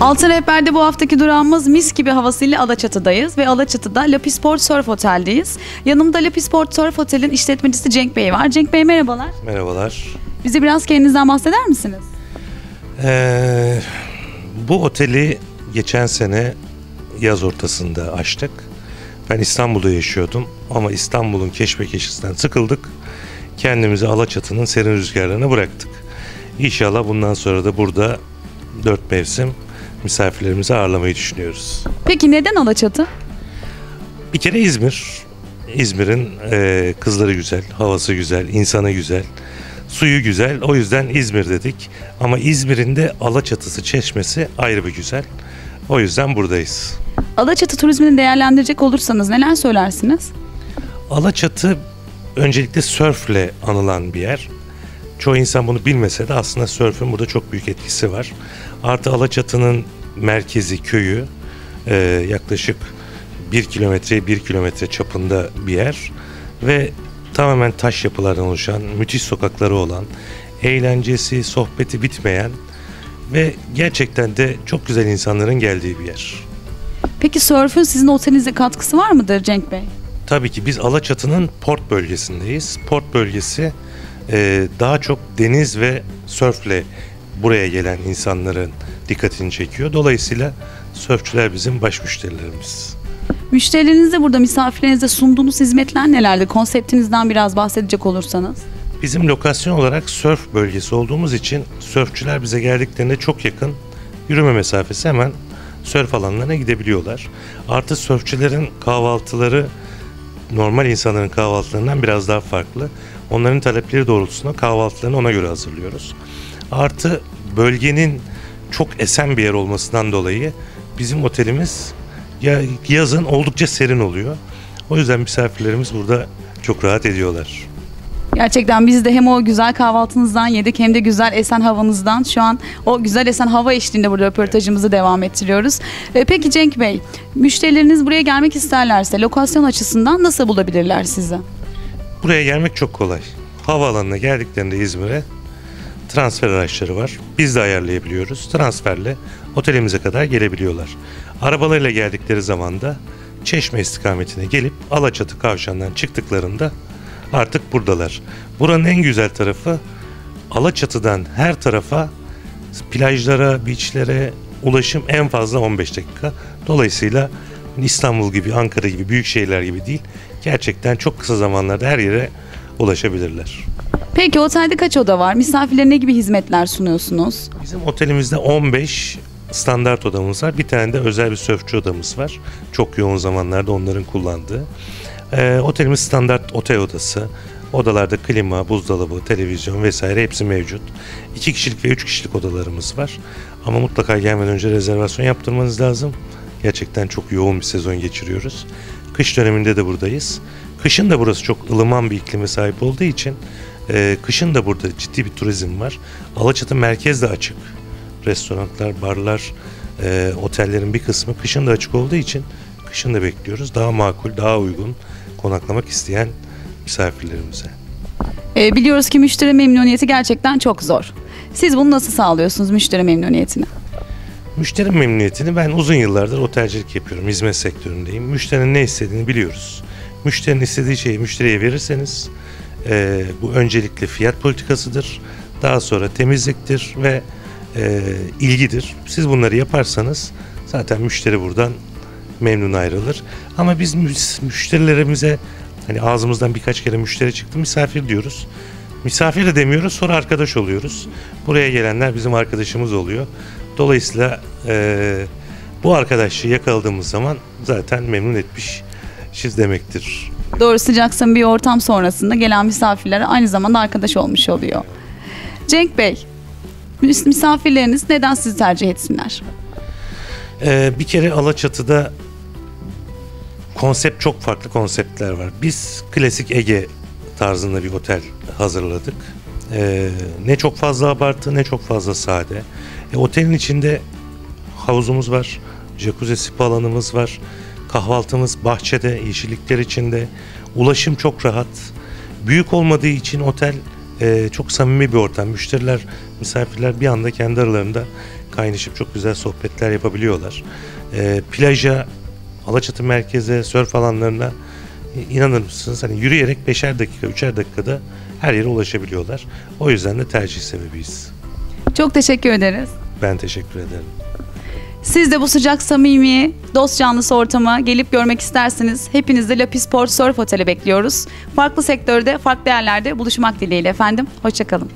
Altın Rehber'de bu haftaki durağımız mis gibi havasıyla Alaçatı'dayız ve Alaçatı'da Lapisport Surf Otel'deyiz. Yanımda Lapisport Surf Otel'in işletmecisi Cenk Bey var. Cenk Bey merhabalar. Merhabalar. Bize biraz kendinizden bahseder misiniz? Ee, bu oteli geçen sene yaz ortasında açtık. Ben İstanbul'da yaşıyordum ama İstanbul'un keşmekeşinden sıkıldık. Kendimizi Alaçatı'nın serin rüzgarlarına bıraktık. İnşallah bundan sonra da burada dört mevsim misafirlerimizi ağırlamayı düşünüyoruz. Peki neden Alaçatı? Bir kere İzmir. İzmir'in e, kızları güzel, havası güzel, insanı güzel, suyu güzel. O yüzden İzmir dedik. Ama İzmir'in de Alaçatısı, Çeşmesi ayrı bir güzel. O yüzden buradayız. Alaçatı turizmini değerlendirecek olursanız neler söylersiniz? Alaçatı öncelikle sörfle anılan bir yer. Çoğu insan bunu bilmese de aslında sörfün burada çok büyük etkisi var. Artı Alaçatı'nın merkezi köyü e, yaklaşık 1 kilometre 1 kilometre çapında bir yer ve tamamen taş yapılardan oluşan müthiş sokakları olan eğlencesi sohbeti bitmeyen ve gerçekten de çok güzel insanların geldiği bir yer. Peki sörfün sizin otelinize katkısı var mıdır Cenk Bey? Tabii ki biz Alaçatı'nın port bölgesindeyiz. Port bölgesi e, daha çok deniz ve sörfle buraya gelen insanların dikkatini çekiyor. Dolayısıyla sörfçüler bizim baş müşterilerimiz. Müşterilerinize burada misafirlerinize sunduğunuz hizmetler nelerdi? Konseptinizden biraz bahsedecek olursanız. Bizim lokasyon olarak sörf bölgesi olduğumuz için sörfçüler bize geldiklerinde çok yakın yürüme mesafesi hemen sörf alanlarına gidebiliyorlar. Artı sörfçülerin kahvaltıları normal insanların kahvaltılarından biraz daha farklı. Onların talepleri doğrultusunda kahvaltılarını ona göre hazırlıyoruz. Artı bölgenin çok esen bir yer olmasından dolayı bizim otelimiz ya yazın oldukça serin oluyor. O yüzden misafirlerimiz burada çok rahat ediyorlar. Gerçekten biz de hem o güzel kahvaltınızdan yedik hem de güzel esen havanızdan şu an o güzel esen hava eşliğinde burada röportajımızı devam ettiriyoruz. Ee, Peki Cenk Bey, müşterileriniz buraya gelmek isterlerse lokasyon açısından nasıl bulabilirler sizi? Buraya gelmek çok kolay. Havaalanına geldiklerinde İzmir'e transfer araçları var. Biz de ayarlayabiliyoruz. Transferle otelimize kadar gelebiliyorlar. Arabalarıyla geldikleri zaman da Çeşme istikametine gelip Alaçatı kavşağından çıktıklarında artık buradalar. Buranın en güzel tarafı Alaçatı'dan her tarafa plajlara, beachlere ulaşım en fazla 15 dakika. Dolayısıyla İstanbul gibi, Ankara gibi büyük şehirler gibi değil. Gerçekten çok kısa zamanlarda her yere ulaşabilirler. Peki otelde kaç oda var? Misafirlere ne gibi hizmetler sunuyorsunuz? Bizim otelimizde 15 standart odamız var. Bir tane de özel bir sörfçü odamız var. Çok yoğun zamanlarda onların kullandığı. Ee, otelimiz standart otel odası. Odalarda klima, buzdolabı, televizyon vesaire hepsi mevcut. 2 kişilik ve 3 kişilik odalarımız var. Ama mutlaka gelmeden önce rezervasyon yaptırmanız lazım. Gerçekten çok yoğun bir sezon geçiriyoruz. Kış döneminde de buradayız. Kışın da burası çok ılıman bir iklime sahip olduğu için e, kışın da burada ciddi bir turizm var. Alaçatı merkez de açık. Restoranlar, barlar, e, otellerin bir kısmı kışın da açık olduğu için kışın da bekliyoruz. Daha makul, daha uygun konaklamak isteyen misafirlerimize. Ee, biliyoruz ki müşteri memnuniyeti gerçekten çok zor. Siz bunu nasıl sağlıyorsunuz müşteri memnuniyetini? Müşteri memnuniyetini ben uzun yıllardır otelcilik yapıyorum. Hizmet sektöründeyim. Müşterinin ne istediğini biliyoruz. Müşterinin istediği şeyi müşteriye verirseniz e, bu öncelikle fiyat politikasıdır. Daha sonra temizliktir ve e, ilgidir. Siz bunları yaparsanız zaten müşteri buradan memnun ayrılır. Ama biz müşterilerimize hani ağzımızdan birkaç kere müşteri çıktı misafir diyoruz. Misafir de demiyoruz sonra arkadaş oluyoruz. Buraya gelenler bizim arkadaşımız oluyor. Dolayısıyla e, bu arkadaşlığı yakaladığımız zaman zaten memnun etmişiz demektir. Doğru sıcak samimi bir ortam sonrasında gelen misafirlere aynı zamanda arkadaş olmuş oluyor. Cenk Bey, mis- misafirleriniz neden sizi tercih etsinler? Ee, bir kere Alaçatı'da konsept çok farklı konseptler var. Biz klasik Ege tarzında bir otel hazırladık. Ee, ne çok fazla abartı ne çok fazla sade. E, otelin içinde havuzumuz var, jacuzzi spa alanımız var, kahvaltımız bahçede, yeşillikler içinde. Ulaşım çok rahat. Büyük olmadığı için otel e, çok samimi bir ortam. Müşteriler, misafirler bir anda kendi aralarında kaynaşıp çok güzel sohbetler yapabiliyorlar. E, plaja, Alaçatı merkeze, sörf alanlarına e, inanır mısınız? Hani yürüyerek beşer dakika, üçer dakikada her yere ulaşabiliyorlar. O yüzden de tercih sebebiyiz. Çok teşekkür ederiz. Ben teşekkür ederim. Siz de bu sıcak, samimi, dost canlısı ortama gelip görmek isterseniz hepiniz de Lapis Port Surf Otel'e bekliyoruz. Farklı sektörde, farklı yerlerde buluşmak dileğiyle efendim. Hoşçakalın.